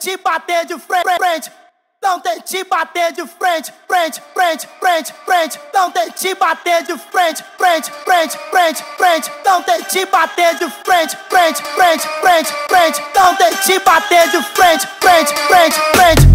tente bater de frente. Não tente bater de frente, frente, frente, frente, frente. Não tente bater de frente, frente, frente, frente, frente. Não tente bater de frente, frente, frente, frente, frente. Não tente bater de frente, frente, frente, frente.